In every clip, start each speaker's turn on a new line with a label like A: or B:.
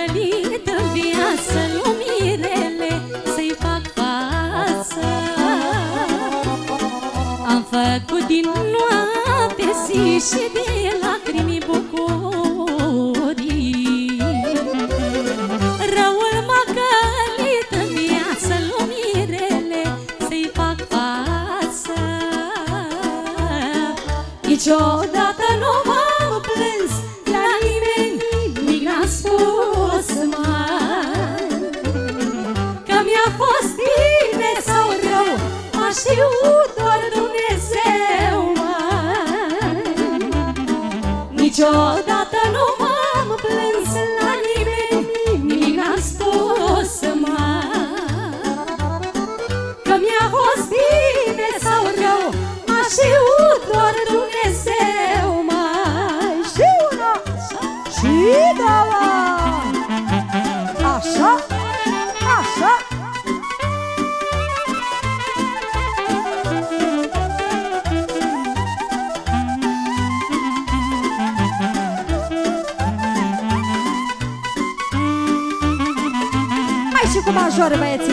A: păcălit în viață Lumirele să-i fac față. Am făcut din noapte zi și de lacrimi bucurii. Răul m-a călit în viață Lumirele să-i fac față. Niciodată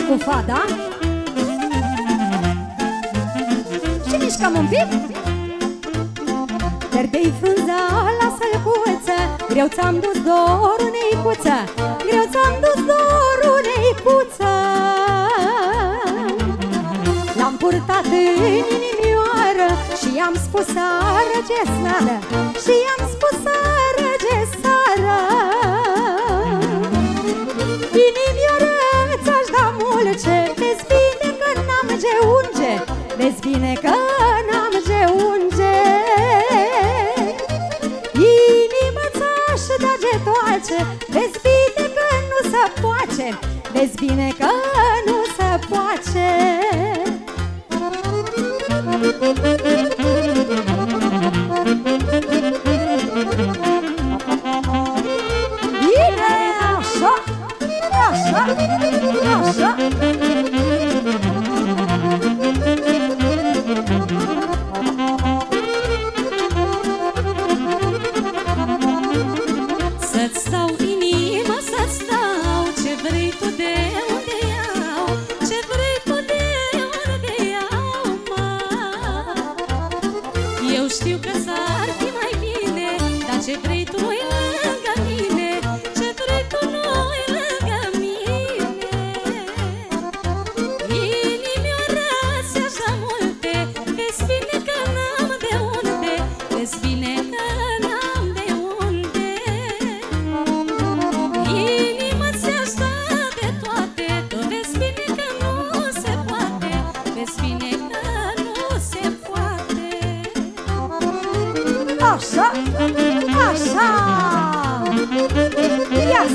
B: cu fa, da? Și mișcăm un pic. Verde-i frunza la sălcuță Greu ți-am dus dorul, neicuță Greu ți-am dus dorul, neicuță L-am purtat în inimioară Și i-am spus să arăge sară Și i-am spus să arăge sară Vezi bine că n-am ce unge Inima ți-aș da getoace Vezi bine că nu se poate Vezi bine că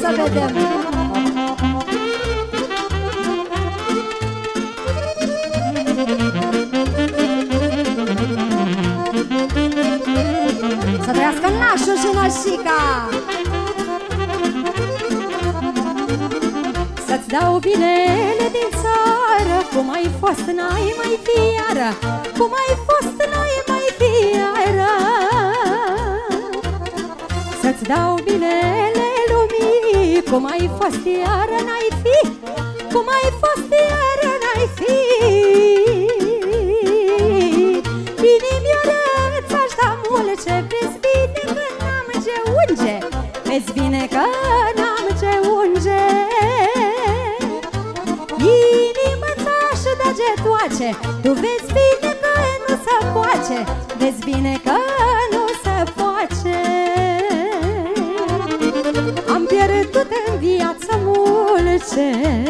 B: să vedem. Să trăiască nașul și nașica Să-ți dau binele din țară Cum ai fost, n-ai mai fi iară Cum ai fost, n-ai mai fi iară. Să-ți dau binele lumii Cum ai fost, iară n-ai fi Cum ai fost, iară n-ai fi. Inimioară ți-aș da mulce Vezi bine că n-am ce unge. Vezi bine că n-am ce unge. Inima ți-aș da getoace Tu vezi bine că nu se poate. Vezi bine că mulce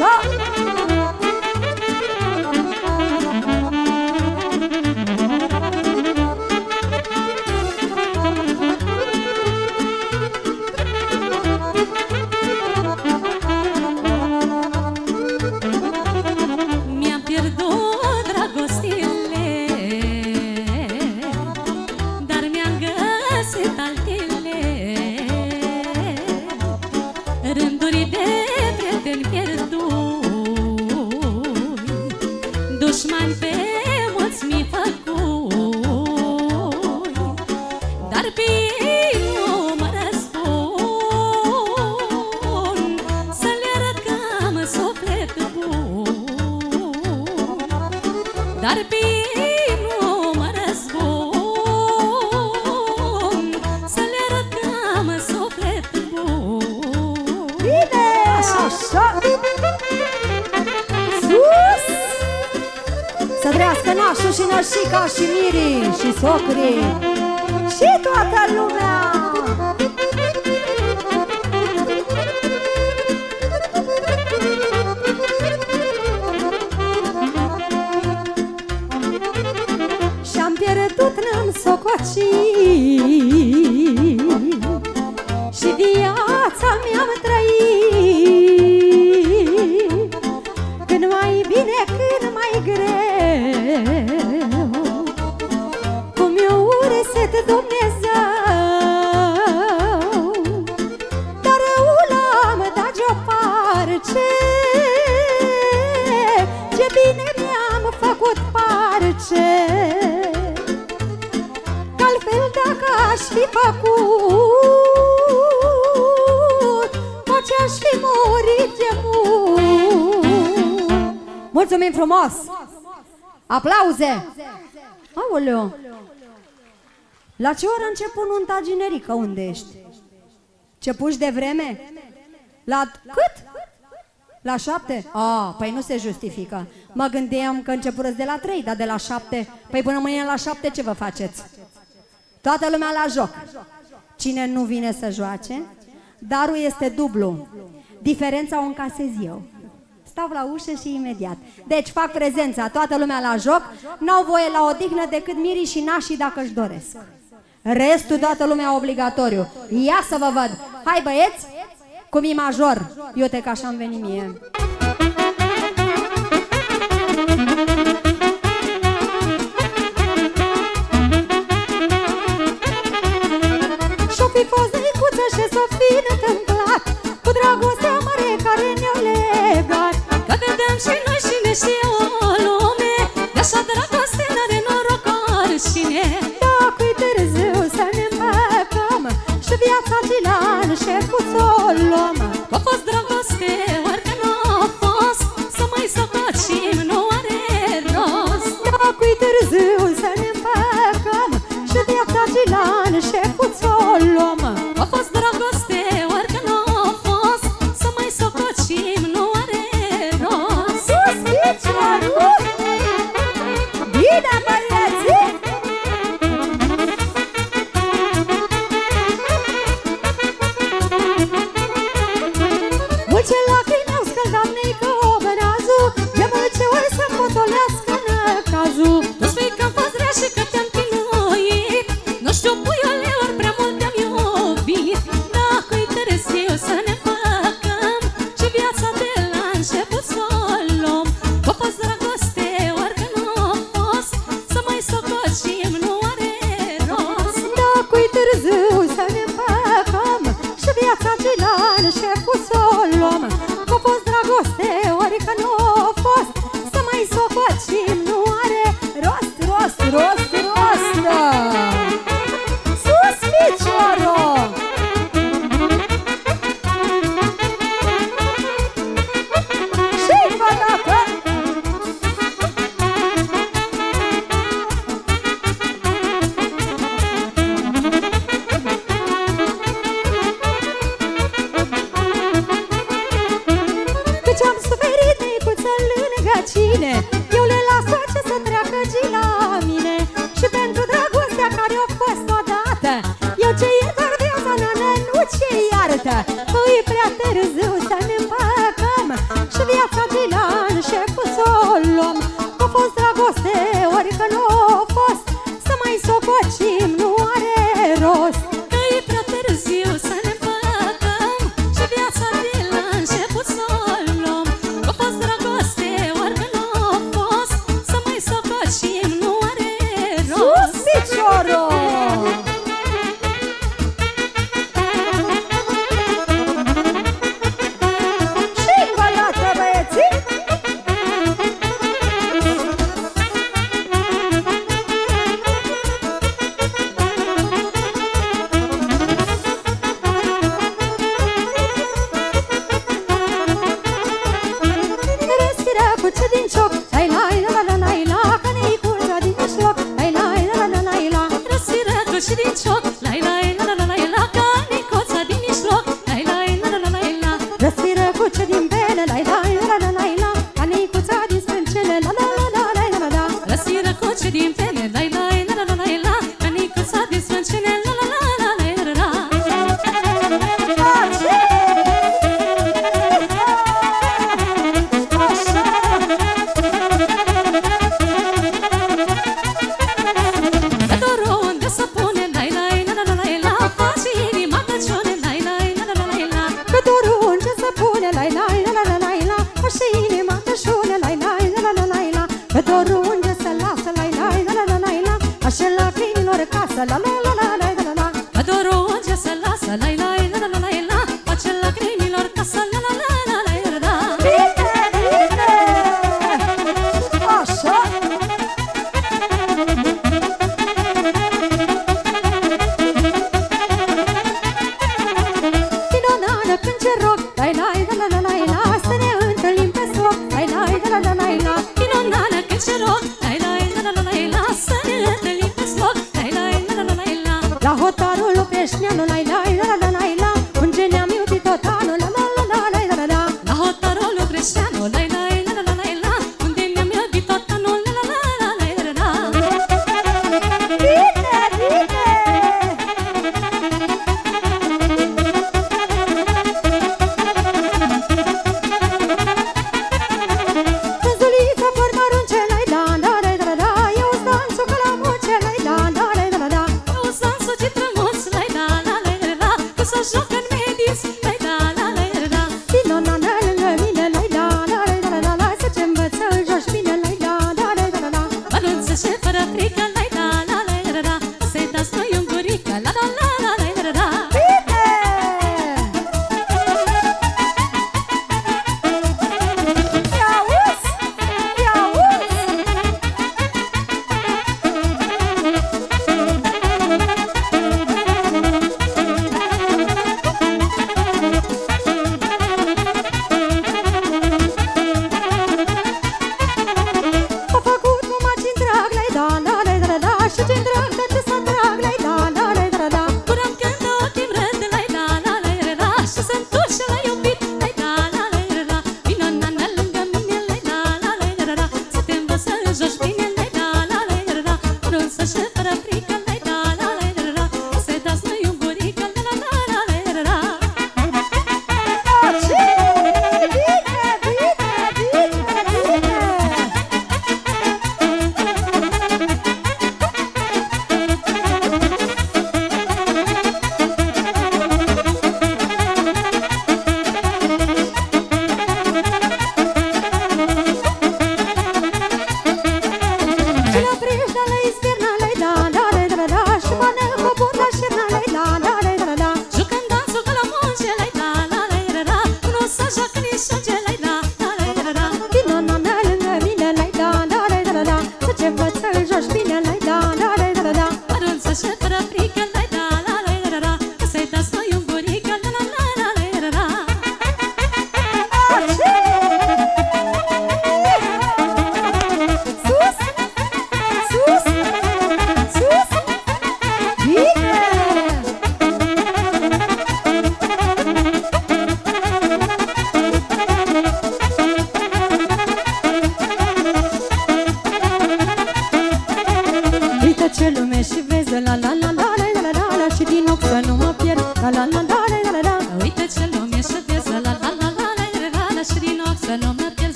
B: 서 Auze! Aoleo! La ce oră început nunta generică? Unde ești? Ce puși de vreme? La cât? La șapte? Ah, păi nu se justifică. Mă gândeam că începurăți de la trei, dar de la șapte. Păi până mâine la șapte ce vă faceți? Toată lumea la joc. Cine nu vine să joace, darul este dublu. Diferența o încasez eu. Stau la ușă și imediat. Deci fac prezența, toată lumea la joc, n-au voie la odihnă decât mirii și nașii dacă își doresc. Restul toată lumea obligatoriu. Ia să vă văd! Hai băieți! Cum e major! Eu te că așa am venit mie.
A: De
B: noite neste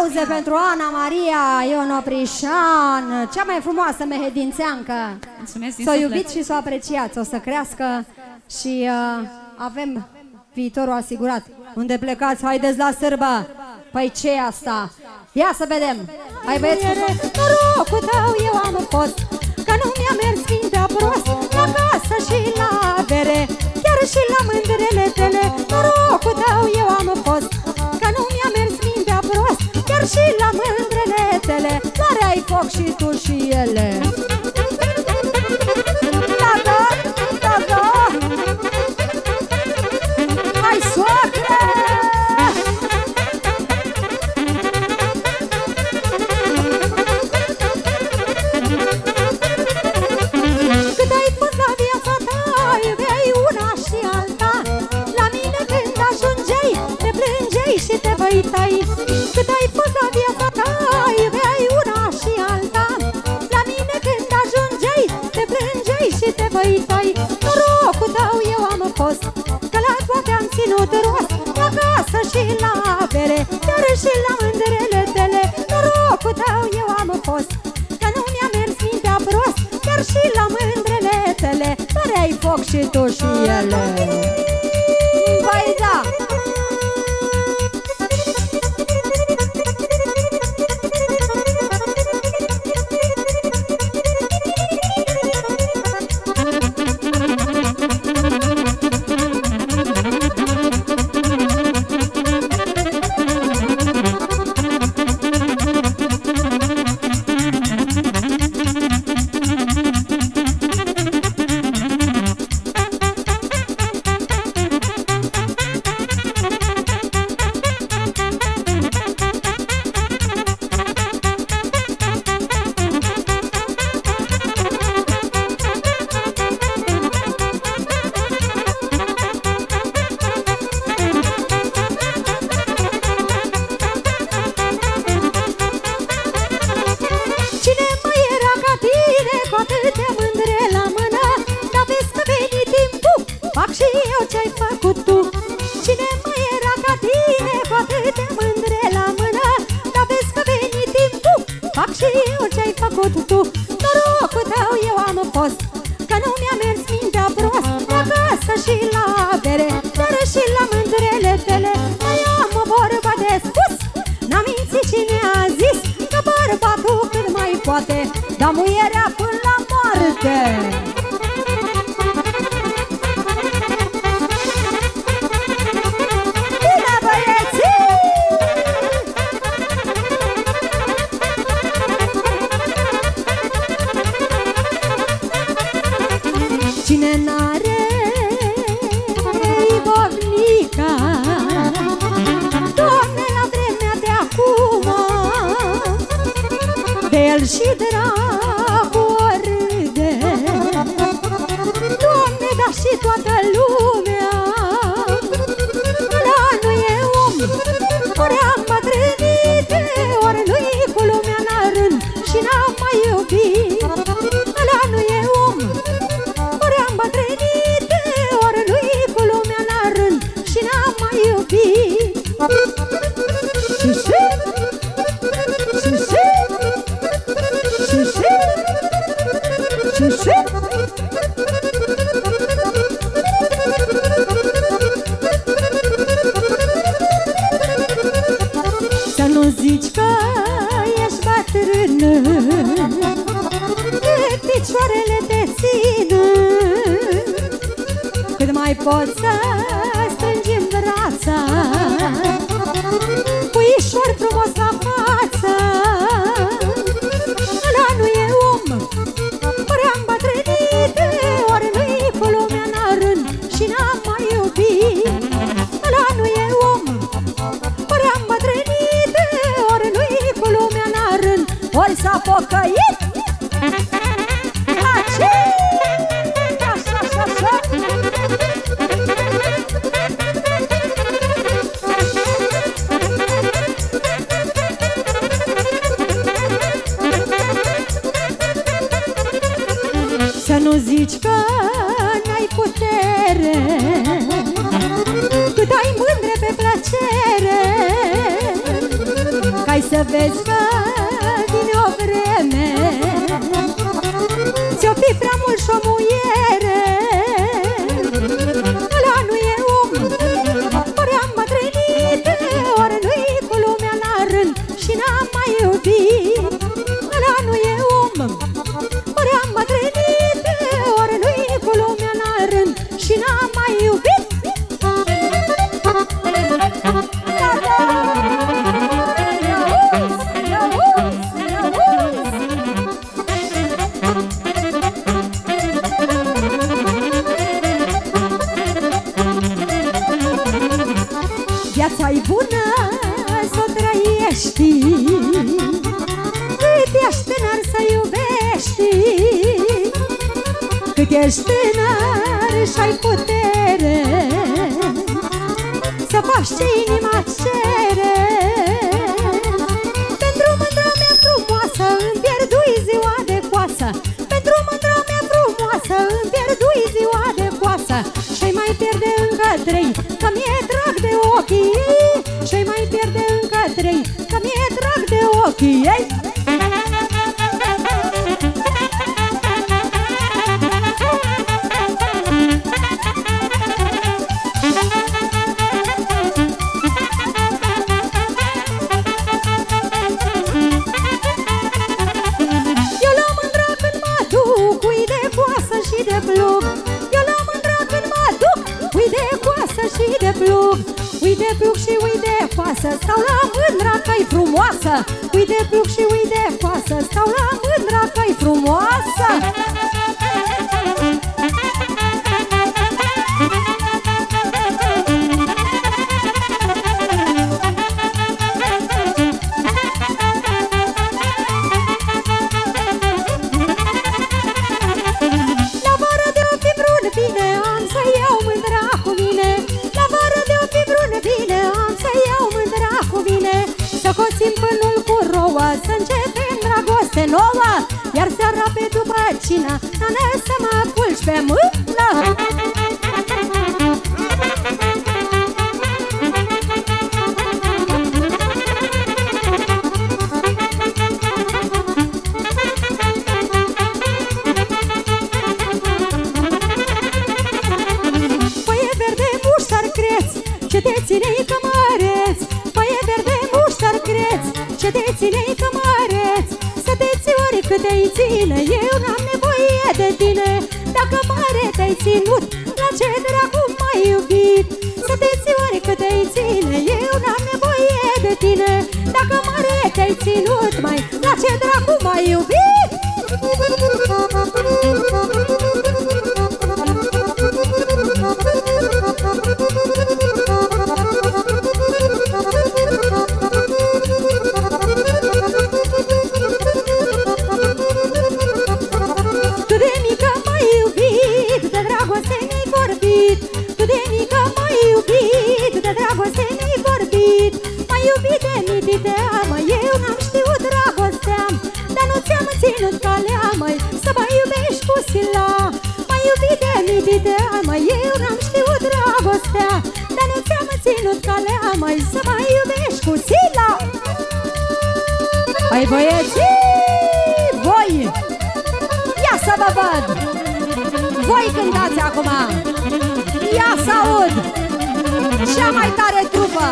B: aplauze pentru Ana Maria Ionoprișan, cea mai frumoasă mehedințeancă.
A: Mulțumesc din
B: S-o iubiți și s-o apreciați, o să crească și uh, avem viitorul asigurat. Unde plecați? Haideți la sârba! Păi ce asta? Ia să vedem! Hai băieți! Norocul tău eu am fost, că nu mi-a mers mintea prost, la casă și la bere, chiar și la mândrele tele, norocul tău eu am fost, Chiar și la mândreletele Care ai foc și tu și ele. Tata, tata Hai soacre Cât ai fost la viața ta Iubeai una și alta. La mine când ajungeai Te plângeai și te văitai Cât ai fost Că la toate am ținut rost Acasă și la bere Dar și la mândrele tale Norocul tău eu am fost. Că nu mi-a mers mintea prost Chiar și la mândrele tale Dar ai foc și tu și ele fost, că nu mi-a mers mintea prost Acasă și la bere, dar și la mândrele tale Mai am o vorbă de spus, n-am mințit cine a zis Că bărbatul cât mai poate, dar muierea până Cât mai Ești tânăr și-ai putere. Să faci ce inima cere. Pentru mândra mea frumoasă Îmi pierdui ziua de coasă. Pentru mândra mea frumoasă Îmi pierdui ziua de coasă. Și-ai mai pierde încă trei Că mi-e drag de ochii ei. Și-ai mai pierde încă trei Că mi-e drag de ochii ei. Stau la mândra că-i frumoasă. Uite pluc și uite coasă. Stau la mândra că-i frumoasă. ținut mai. La ce dracu mai iubit? iubită Mai eu n-am știut dragostea Dar nu ți-am ținut calea Mai să mai iubești cu sila. Hai băieții, voi Ia să vă văd. Voi cântați acum Ia să aud Cea mai tare trupă.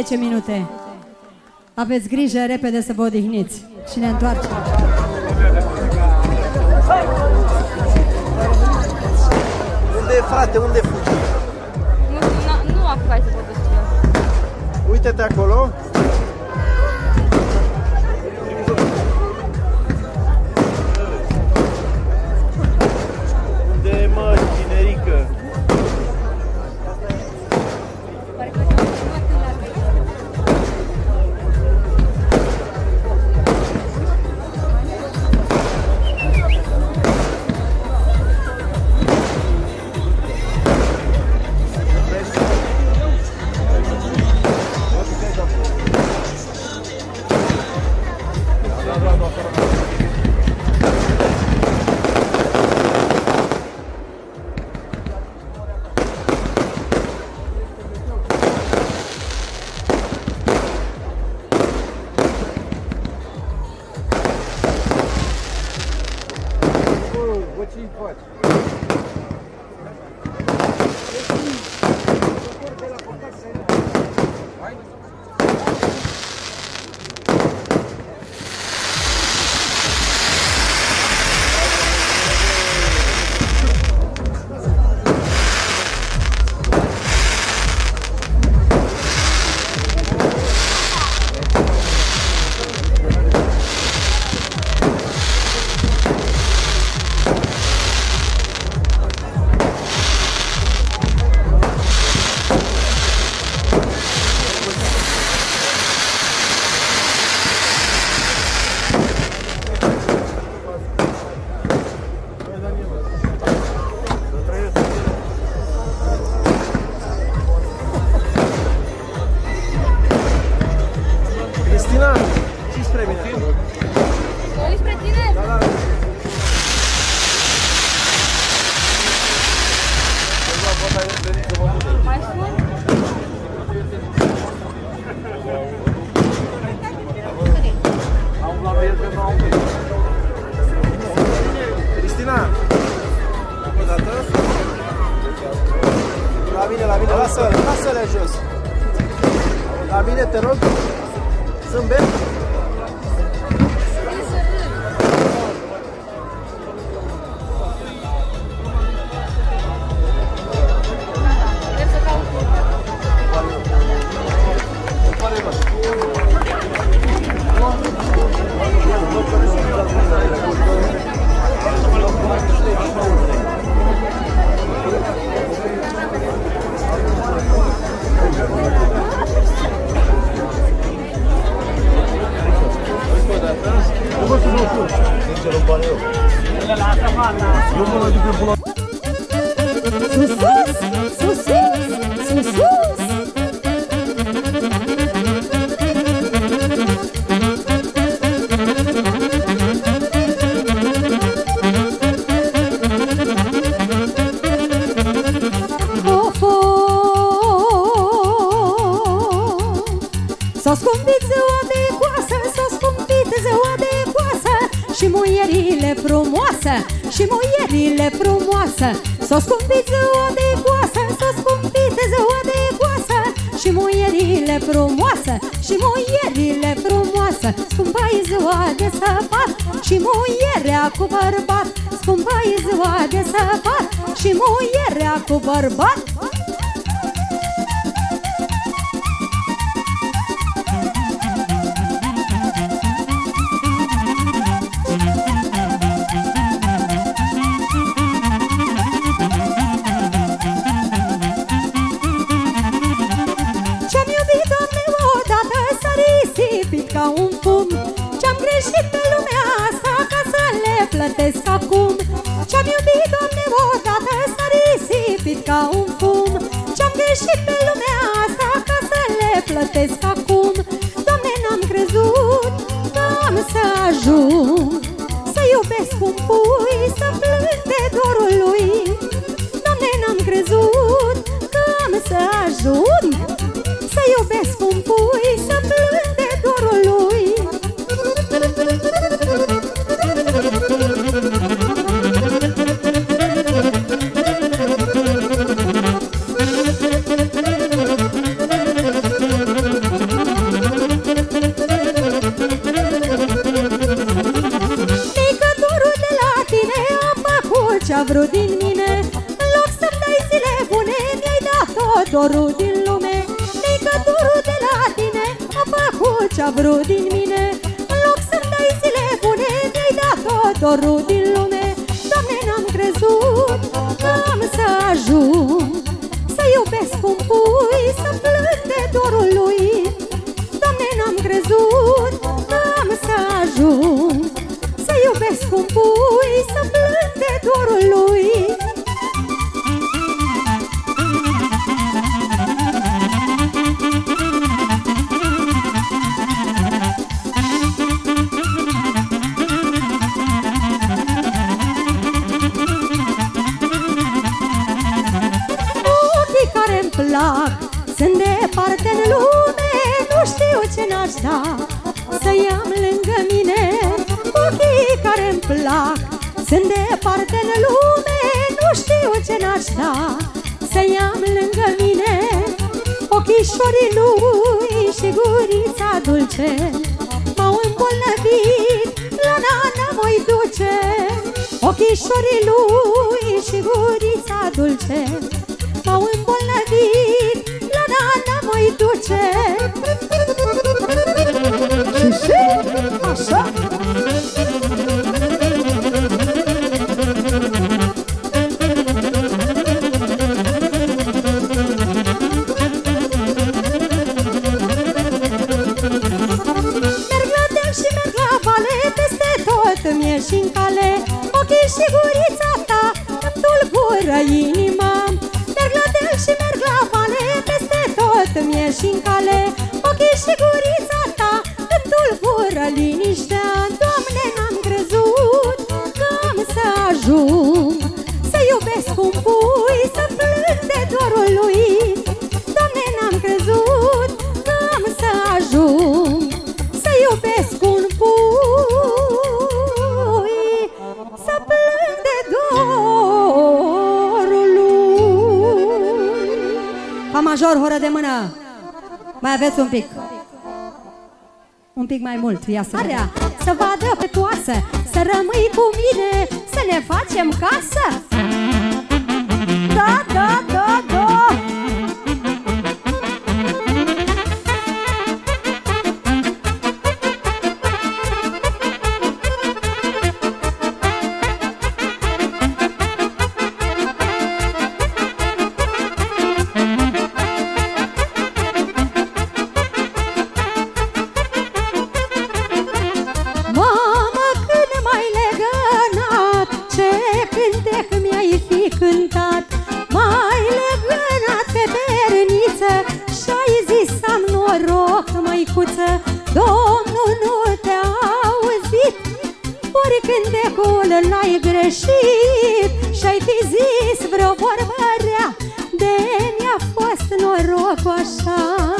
C: 10 minute. Aveți grijă repede să vă odihniți și ne întoarcem.
B: Unde e frate? Unde fugi?
D: Nu știu, nu apucai să vorbesc
B: Uite-te acolo. S-o scumpit ziua de coasă, s-o scumpit ziua de coasă Și muierile frumoasă, și muierile frumoasă Scumpa-i ziua de săpat și muierea cu bărbat. Scumpa-i ziua de săpat și muierea cu bărbat. ca un fum. Ce-am greșit pe lumea asta ca să le plătesc acum? Doamne, n-am crezut că am să ajung. Să iubesc un pui, să plâng de dorul lui. Doamne, n-am crezut că am să ajung. Să iubesc un pui, să plâng vrut din mine. În loc să-mi dai zile bune Mi-ai dat tot dorul din duce. Și, și, așa. Mai aveți un pic. Un pic mai mult, ia să Area, să vadă pe toasă, să rămâi cu mine, să ne facem casă. l-ai greșit Și-ai fi zis vreo vorbă rea De mi-a fost noroc așa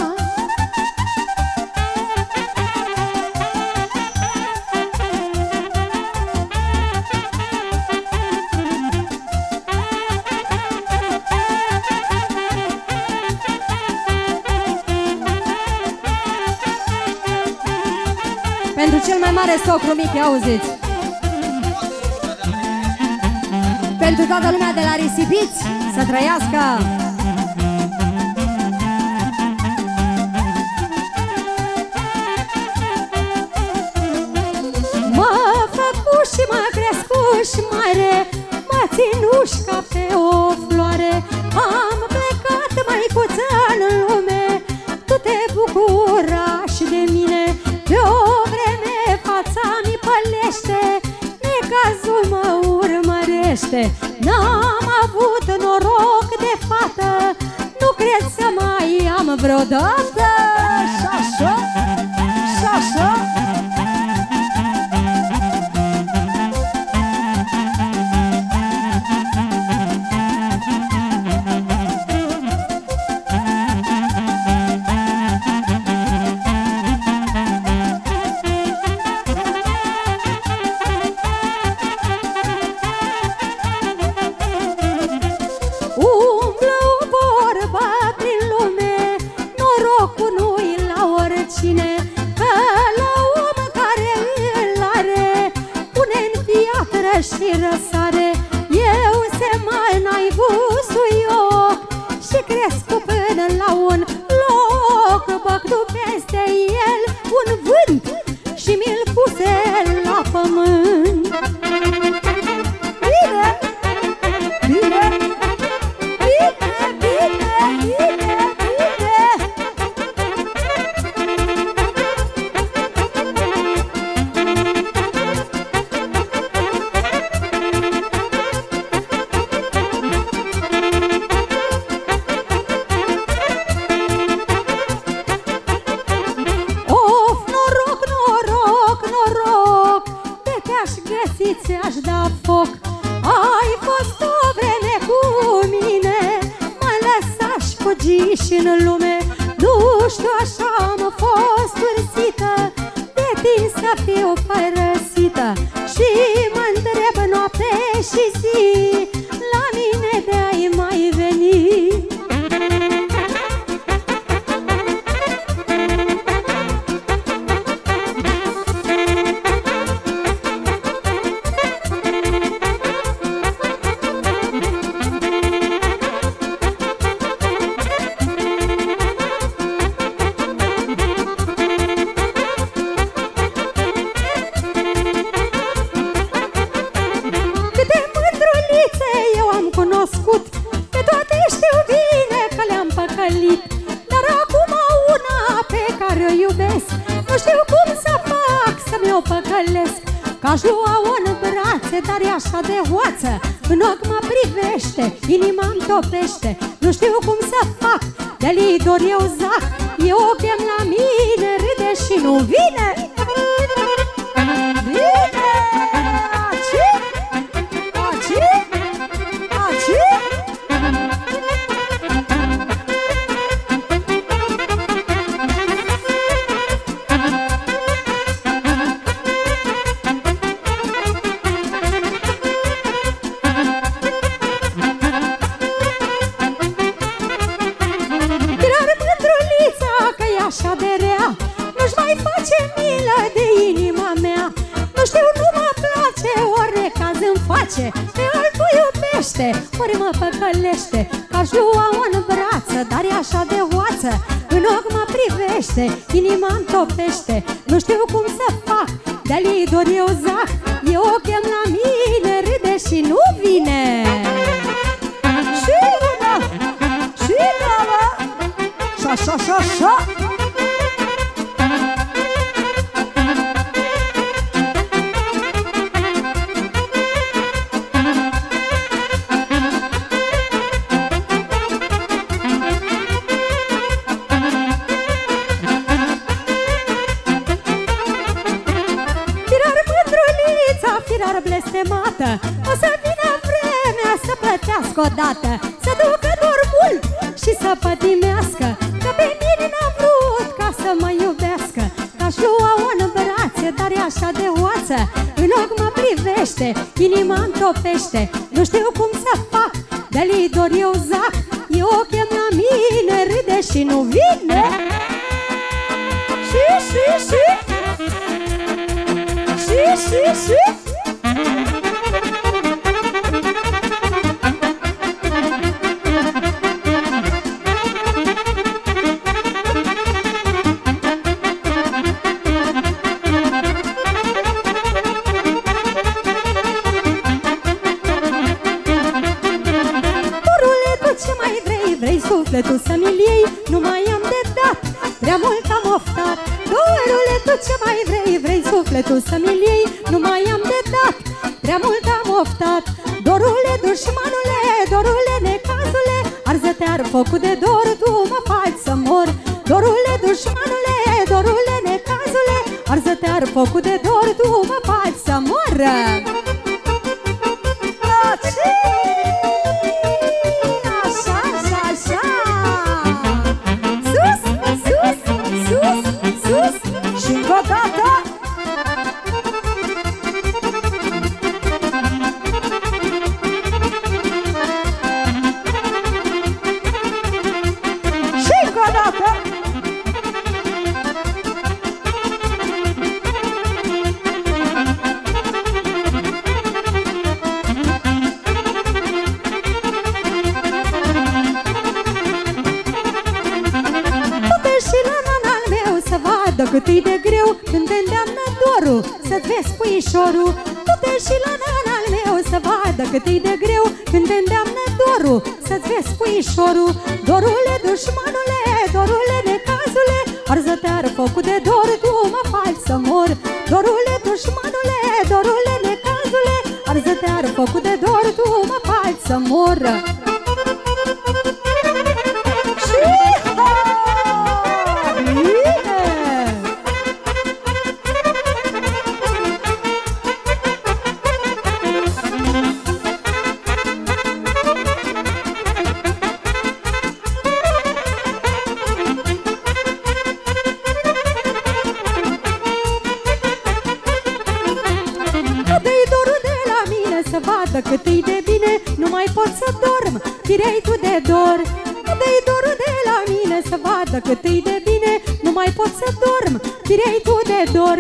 B: Pentru cel mai mare socru mic, auziți! pentru toată lumea de la Risipiți Să trăiască! dot Oh. Arză te-ar de dor, tu mă faci să moră Dacă cât îi de bine, nu mai pot să dorm. Firei tu de dor, dă-i dorul de la mine Să vadă cât îi de bine, nu mai pot să dorm. Firei tu de dor,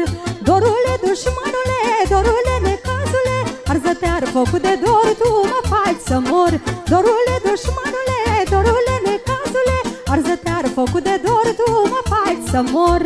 B: dorule dușmanule, dorule necazule Arzătear focul de dor, tu mă faci să mor. Dorule dușmanule, dorule necazule Arzătear focul de dor, tu mă faci să mor.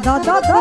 B: da, da, da, da.